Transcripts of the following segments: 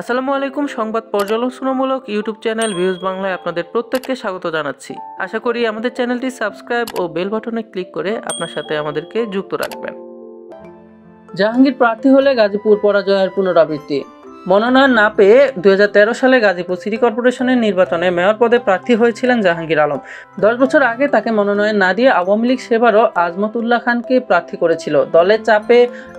আসসালামু আলাইকুম, সংবাদ পর্যালোচনামূলক ইউটিউব চ্যানেল ভিউজ বাংলায় আপনাদের প্রত্যেককে স্বাগত জানাচ্ছি। আশা করি আমাদের চ্যানেলটি সাবস্ক্রাইব ও বেল বাটনে ক্লিক করে আপনার সাথে আমাদেরকে যুক্ত রাখবেন। জাহাঙ্গীর প্রার্থী হলে গাজীপুর পরাজয়ের পুনরাবৃত্তি। মনোনয়ন না পেয়ে দুই হাজার তেরো সালে গাজীপুর সিটি কর্পোরেশনের নির্বাচনে মেয়র পদে প্রার্থী হয়েছিলেন জাহাঙ্গীর আলম। দশ বছর আগে তাকে মনোনয়ন না দিয়ে আওয়ামী লীগ সেবারও আজমতুল্লাহ খানকে প্রার্থী করেছিল। দলের চাপে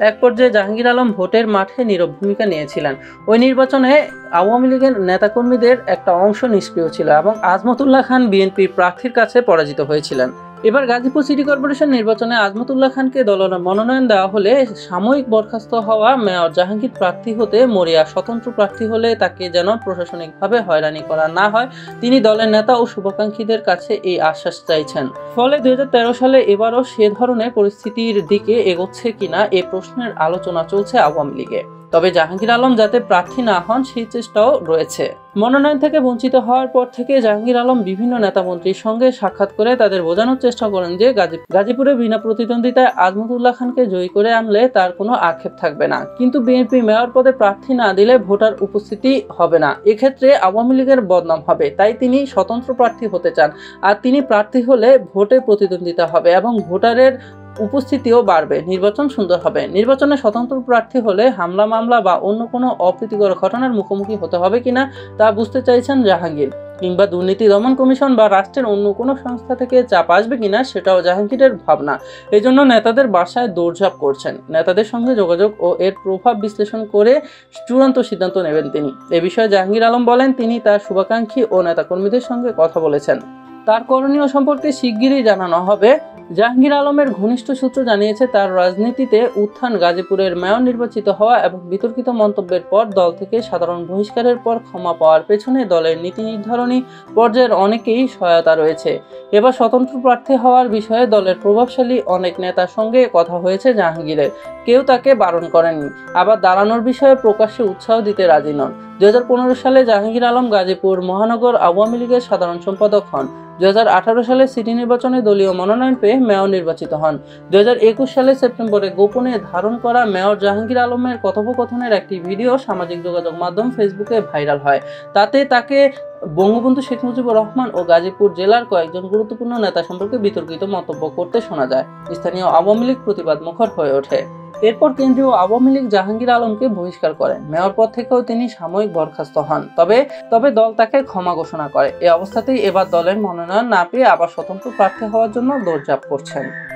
এক পর্যায়ে জাহাঙ্গীর আলম ভোটের মাঠে নীরব ভূমিকা নিয়েছিলেন। ওই নির্বাচনে আওয়ামী লীগের নেতাকর্মীদের একটা অংশ নিষ্ক্রিয় ছিল এবং আজমতুল্লাহ খান বিএনপির প্রার্থীর কাছে পরাজিত হয়েছিলেন। এবার গাজীপুর সিটি কর্পোরেশন নির্বাচনে আজমতুল্লাহ খানকে দলের মনোনয়ন দেওয়া হলে সাময়িক বরখাস্ত হওয়া মেয়র জাহাঙ্গীর প্রার্থী হতে মরিয়া স্বতন্ত্র প্রার্থী হলে তাকে যেন প্রশাসনিকভাবে হয়রানি করা না হয়। তিনি দলের নেতা ও শুভাকাঙ্ক্ষীদের কাছে এই আশ্বাস চাইছেন। ফলে দুই হাজার তেরো সালে এবারও সে ধরনের পরিস্থিতির দিকে এগোচ্ছে কিনা এ প্রশ্নের আলোচনা চলছে আওয়ামী লীগে। তবে জাহাঙ্গীর আলম যাতে প্রার্থী না হন, সেই চেষ্টাও রয়েছে। মনোনয়ন থেকে বঞ্চিত হওয়ার পর থেকে জাহাঙ্গীর আলম বিভিন্ন নেতামন্ত্রীর সঙ্গে সাক্ষাৎ করে তাদের বোঝানোর চেষ্টা করেন যে, গাজী গাজীপুরে বিনা প্রতিদ্বন্দ্বিতায় আজমতুল্লাহ খানকে জয়ী করে আনলে তার কোনো আক্ষেপ থাকবে না। কিন্তু বিএনপি মেয়র পদে প্রার্থী না দিলে ভোটার উপস্থিতি হবে না। এক্ষেত্রে আওয়ামী লীগের বদনাম হবে। তাই তিনি স্বতন্ত্র প্রার্থী হতে চান। আর তিনি প্রার্থী হলে ভোটে প্রতিদ্বন্দ্বিতা হবে এবং ভোটারের উপস্থিতিও বাড়বে। নির্বাচন সুন্দর হবে। নির্বাচনে স্বতন্ত্র প্রার্থী হলে হামলা মামলা বা অন্য কোনো অপ্রীতিকর ঘটনার মুখোমুখি হতে হবে কিনা তা বুঝতে চাইছেন জাহাঙ্গীর। কিংবা দুর্নীতি দমন কমিশন বা রাষ্ট্রের অন্য কোনো সংস্থা থেকে চাপ আসবে কিনা সেটাও জাহাঙ্গীরের ভাবনা। এই জন্য নেতাদের বাসায় দৌড়ঝাঁপ করছেন। নেতাদের সঙ্গে যোগাযোগ ও এর প্রভাব বিশ্লেষণ করে চূড়ান্ত সিদ্ধান্ত নেবেন তিনি। এ বিষয়ে জাহাঙ্গীর আলম বলেন, তিনি তার শুভাকাঙ্ক্ষী ও নেতাকর্মীদের সঙ্গে কথা বলেছেন। তার করণীয় সম্পর্কে শিগগিরই জানানো হবে। জাহাঙ্গীর আলমের ঘনিষ্ঠ সূত্র জানিয়েছে, তার রাজনীতিতে উত্থান গাজীপুরের মেয়র নির্বাচিত হওয়া এবং বিতর্কিত মন্তব্যের পর দল থেকে সাধারণ বহিষ্কারের পর ক্ষমা পাওয়ার পেছনে দলের নীতি নির্ধারণী পর্যায়ের অনেকেই সহায়তা রয়েছে। এবার স্বতন্ত্র প্রার্থী হওয়ার বিষয়ে দলের প্রভাবশালী অনেক নেতার সঙ্গে কথা হয়েছে জাহাঙ্গীরের। কেউ তাকে বারণ করেননি। আবার দাঁড়ানোর বিষয়ে প্রকাশ্যে উৎসাহ দিতে রাজি নন। দুহাজার পনেরো সালে জাহাঙ্গীর আলম গাজীপুর মহানগর আওয়ামী লীগের সাধারণ সম্পাদক হন। দু হাজার আঠারো সালে সিটি নির্বাচনে দলীয় মনোনয়ন পেয়ে মেয়র নির্বাচিত হন। দু সালে সেপ্টেম্বরে গোপনে ধারণ করা মেয়র জাহাঙ্গীর আলমের কথোপকথনের একটি ভিডিও সামাজিক যোগাযোগ মাধ্যম ফেসবুকে ভাইরাল হয়। তাতে তাকে বঙ্গবন্ধু শেখ মুজিবুর রহমান ও গাজীপুর জেলার কয়েকজন গুরুত্বপূর্ণ নেতা সম্পর্কে বিতর্কিত মন্তব্য করতে শোনা যায়। স্থানীয় আওয়ামী লীগ প্রতিবাদ মুখর হয়ে ওঠে। এরপর কেন্দ্রীয় আওয়ামী লীগ জাহাঙ্গীর আলমকে বহিষ্কার করেন। মেয়র পদ থেকেও তিনি সাময়িক বরখাস্ত হন। তবে তবে দল তাকে ক্ষমা ঘোষণা করে। এ অবস্থাতেই এবার দলের মনোনয়ন না পেয়ে আবার স্বতন্ত্র প্রার্থী হওয়ার জন্য দৌড়ঝাঁপ করছেন।